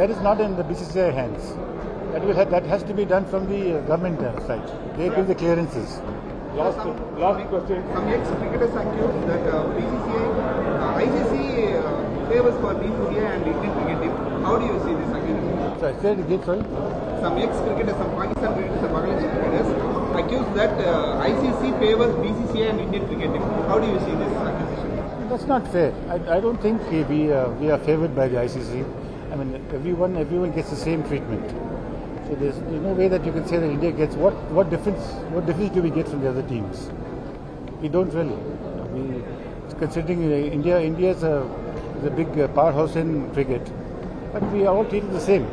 that is not in the BCCI hands. That will have, that has to be done from the uh, government uh, side. They give the clearances. Last, last question. Some ex-cricketers accused that uh, BCCI, uh, ICC uh, favors for Team India and Indian cricket team. How do you see this accusation? So I said again, sorry. Some ex-cricketers, some Pakistan cricketers and Bangladesh cricketers accused that uh, ICC favors BCCI and Indian cricket team. How do you see this accusation? That's not fair. I, I don't think we we, uh, we are favoured by the ICC. I mean, everyone everyone gets the same treatment. So there's, there's no way that you can say that India gets what what difference what difference do we get from the other teams? We don't really. We, considering India India is a, is a big uh, powerhouse in cricket, but we are all treated the same.